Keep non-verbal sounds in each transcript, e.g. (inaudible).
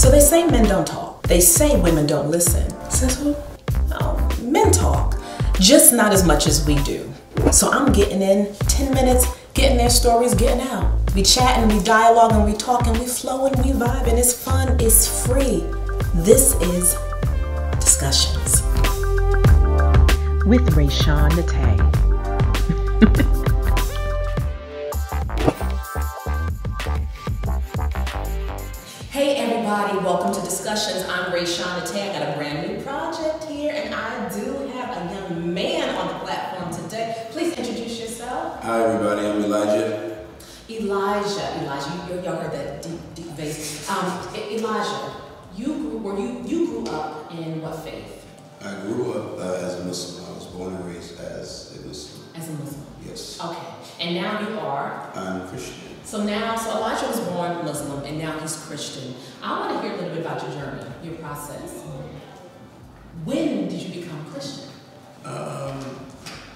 So they say men don't talk. They say women don't listen. Says who? Oh, men talk. Just not as much as we do. So I'm getting in 10 minutes, getting their stories, getting out. We chatting, we dialogue, and we talk, and we flow, and we vibe, and It's fun, it's free. This is Discussions. With Rae-Shan Nate. (laughs) everybody, welcome to Discussions. I'm Rae-Shan Nate. I got a brand new project here, and I do have a young man on the platform today. Please introduce yourself. Hi everybody, I'm Elijah. Elijah, Elijah, you, y'all heard that deep, deep bass. Um, Elijah, you grew, were you, you grew up in what faith? I grew up uh, as a Muslim. I was born and raised as a Muslim. As a Muslim. Yes. Okay, and now you are. I'm Christian. So now, so Elijah was born Muslim, and now he's Christian. I want to hear a little bit about your journey, your process. When did you become Christian? Um,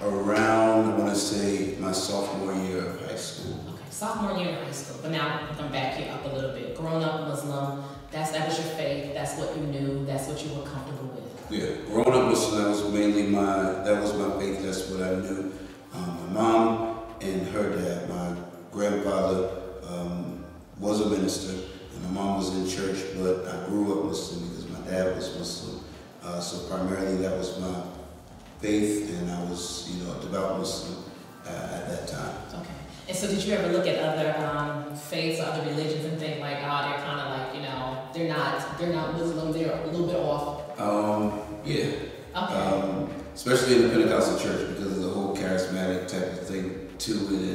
around, I want to say, my sophomore year of high school. Okay, sophomore year of high school, but now I'm gonna back you up a little bit. Growing up Muslim, that's that was your faith. That's what you knew. That's what you were comfortable with. Yeah, growing up Muslim, that was mainly my, that was my faith, that's what I knew. Um, my mom and her dad, my grandfather um, was a minister, and my mom was in church, but I grew up Muslim because my dad was Muslim. Uh, so primarily that was my faith, and I was, you know, a devout Muslim uh, at that time. Okay. And so, did you ever look at other um, faiths or other religions and think like, oh, they're kind of like, you know, they're not, they're not Muslim. They're a little bit off. Um, yeah, Okay. um, especially in the Pentecostal church because of the whole charismatic type of thing to it and the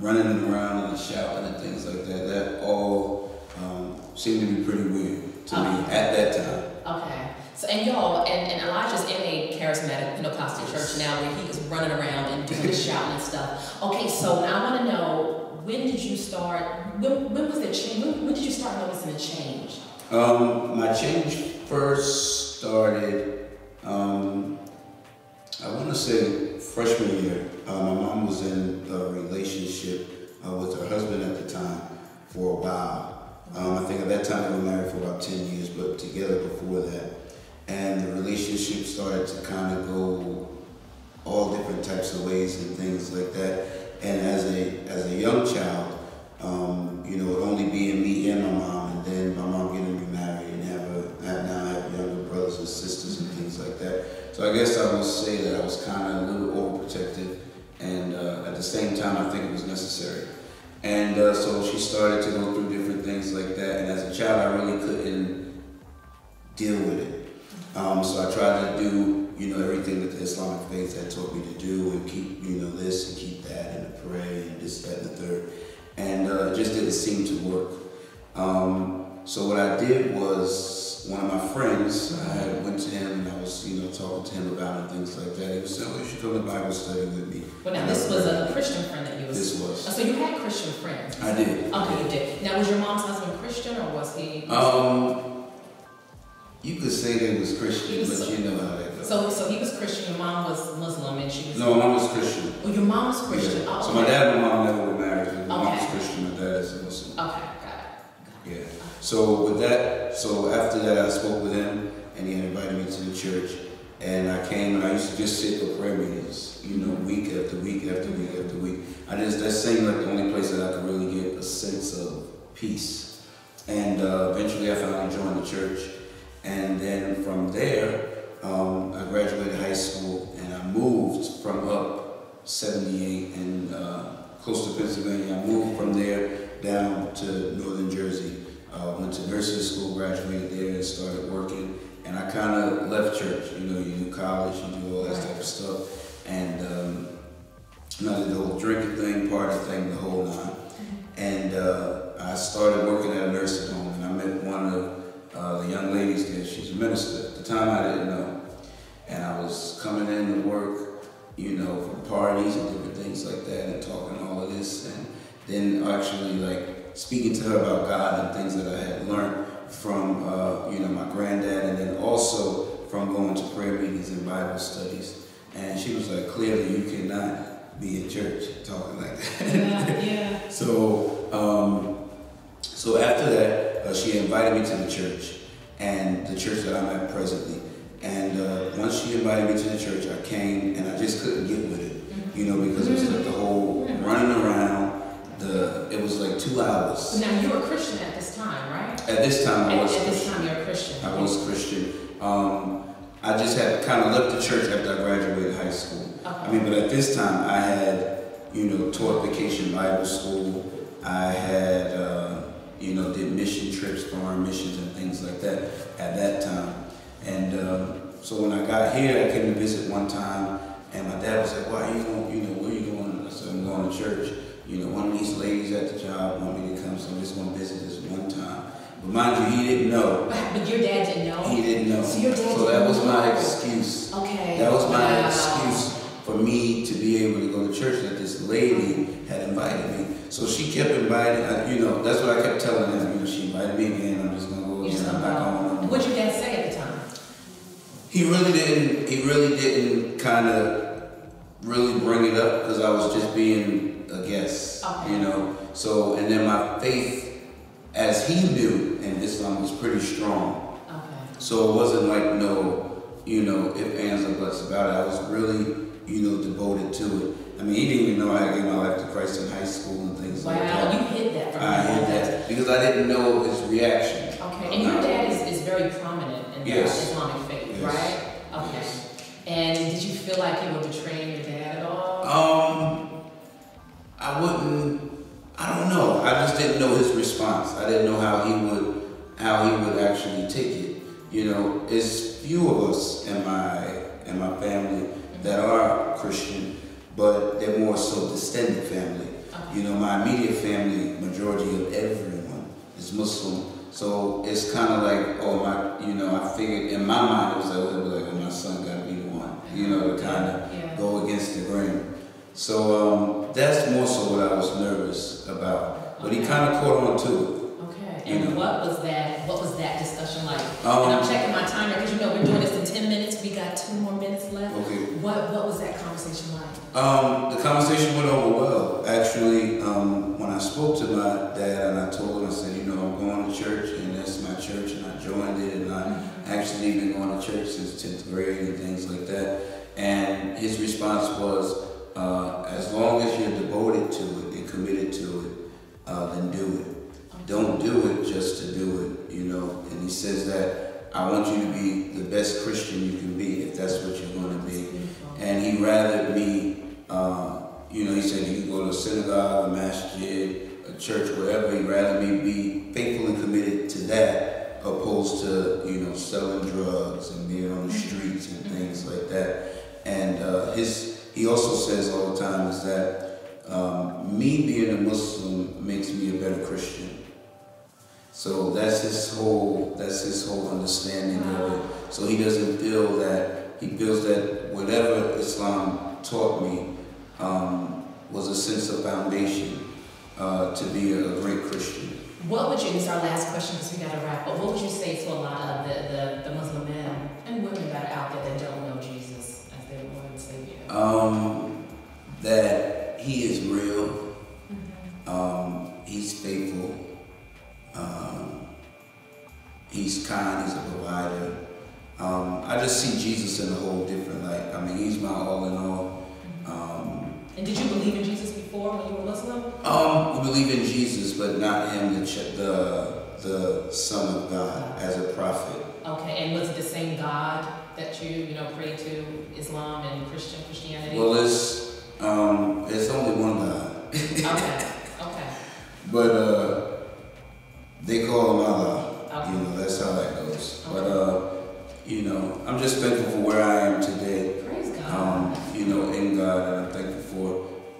running around and shouting and things like that. That all um, seemed to be pretty weird to me at that time. Okay. So and y'all and, and Elijah's in a charismatic Pentecostal church now where he is running around and doing the shouting and stuff. Okay, so now I want to know when did you start? When, when was the change? When, when did you start noticing a change? Um, my change first started, um, I want to say freshman year. Uh, my mom was in a relationship uh, with her husband at the time for a while. Um, I think at that time they were married for about 10 years, but together before that. And the relationship started to kind of go all different types of ways and things like that. And as a as a young child, um, you know, it only being me and my mom, and then my mom getting remarried and have a have now I have younger brothers and sisters and things like that. So I guess I would say that I was kind of a little overprotective, and uh, at the same time, I think it was necessary. And uh, so she started to go through different things like that, and as a child, I really couldn't deal with it. Um, so I tried to do, you know, everything that the Islamic faith had taught me to do and keep, you know, this and keep that and to pray and this, that, and the third. And uh, it just didn't seem to work. Um, so what I did was one of my friends, I had went to him and I was, you know, talking to him about it and things like that. He was saying, well, you should come to Bible study with me. Well, now And this was a Christian friend that you was. This Oh, was. so you had Christian friends. I did. Okay, you did. Now was your mom's husband Christian or was he? Um, you could say they was Christian, was- but you know how that goes. so so he was Christian. Your mom was Muslim, and she was. no, my mom was Christian. Oh, your mom was Christian. Yeah. Oh, So my dad and my mom never were married. My mom was. Christian, my dad is a Muslim. Okay. Yeah. So with that, so after that, I spoke with him, and he invited me to the church, and I came and I used to just sit for prayer meetings, you know, week after week after week after week. I just that seemed like the only place that I could really get a sense of peace. And uh, eventually, I finally joined the church, and then from there, um, I graduated high school, and I moved from up 78 and uh, close to Pennsylvania. I moved from there down to northern Jersey. Uh, went to nursing school, graduated there, and started working. And I kind of left church. You know, you do college, you do all that type of stuff, and um, you know, the whole drinking thing, party thing, the whole nine. And uh, I started speaking to her about God and things that I had learned from, uh, you know, my granddad, and then also from going to prayer meetings and Bible studies. And she was like, clearly you cannot be in church talking like that. Yeah, yeah. (laughs) So, um, so after that, uh, she invited me to the church, and the church that I'm at presently. And uh, once she invited me to the church, I came, and I just couldn't get with it, you know, because it was like the whole running around. The it was like two hours. Now you were a Christian at this time, right? At this time, I At, was at this time, you're a Christian. I was Christian. Um, I just had kind of left the church after I graduated high school. I mean, but at this time, I had, you know, taught vacation Bible school. I had, uh, you know, did mission trips, foreign missions, and things like that at that time. And um, so when I got here, I came to visit one time, and my dad was like, "Why are you going? You know, where you going?" I said, "I'm going to church." You know, one of these ladies at the job want me to come, so I'm just going to visit this one time. But mind you, he didn't know. But your dad didn't know. He didn't know. So your dad So that was my excuse. Okay. That was my Wow. excuse for me to be able to go to church that this lady had invited me. So she kept inviting, uh, you know, that's what I kept telling them. You know, she invited me again. I'm just gonna go You just again. I'm going. What'd your dad say at the time? He really didn't. He really didn't kind of really bring it up because I was just being a guest. Okay. You know. So and then my faith, as he knew in Islam, was pretty strong. Okay. So it wasn't like no, you know, if ands or buts about it. I was really, you know, devoted to it. I mean, he didn't even know I gave my life to Christ in high school and things like that. Wow, you hid that from I hid that because I didn't know his reaction. Okay, and your dad is, is very prominent in the Yes. Islamic faith, Yes. right? Okay. Yes. And did you feel like you were betraying your response. I didn't know how he would, how he would actually take it. You know, it's few of us in my in my family that are Christian, but they're more so distended family. You know, my immediate family, majority of everyone is Muslim. So it's kind of like, oh my, you know, I figured in my mind it was like, it was like, oh, my son got to be the one, you know, to kind of Yeah. go against the grain. So um, that's more so what I was nervous about. But he kind of caught on to it. Okay. You And know. what was that? What was that discussion like? Um, and I'm checking my timer because you know we're doing this in ten minutes. We got two more minutes left. Okay. What What was that conversation like? Um, the conversation went over well. Actually, um, when I spoke to my dad and I told him, I said, you know, I'm going to church and that's my church and I joined it and I actually been going to church since 10th grade and things like that. And his response was, uh, as long as you're devoted to it and committed to it, uh, then do it. Don't do it just to do it, you know. And he says that I want you to be the best Christian you can be if that's what you're going to be. And he rather me, uh, you know, he said he could go to a synagogue, a masjid, a church, wherever. He'd rather me be faithful and committed to that opposed to, you know, selling drugs and being on the streets and things like that. And uh, his, he also says all the time is that um, me being a Muslim makes me a better Christian. So that's his whole that's his whole understanding of it. So he doesn't feel that he feels that whatever Islam taught me um, was a sense of foundation uh, to be a, great Christian. What would you? This is our last question because we got to wrap. But what would you say to a lot of the, the, the Muslim all in all. Um, And did you believe in Jesus before when you were Muslim? um, we believe in Jesus, but not him, the ch- the the Son of God, as a prophet. Okay, and was it the same God that you, you know, pray to, Islam and Christian Christianity? Well, it's um, it's only one God. okay, (laughs) okay, But uh, they call him Allah. Okay. You know, that's how that goes. But uh, you know, I'm just thankful for where I am today. God, and I'm thankful for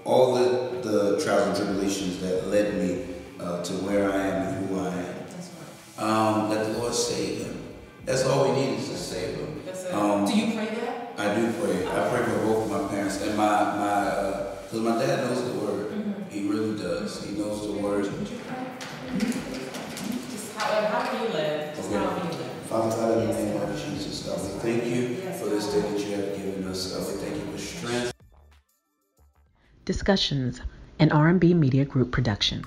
all the the trials and tribulations that led me uh, to where I am and who I am. That's right. Um, let the Lord save him. That's all we need is to save him. Um, Do you pray that? I do pray. I pray for both of my parents and my my because my dad knows the word. Mm-hmm. He really does. He knows the word. Would you pray? Just however, however you live, just Okay. however you live. Father God, in the name of Jesus, God, we thank you for this day that you have given us. God, we thank you. Discussions, an R&B Media Group production.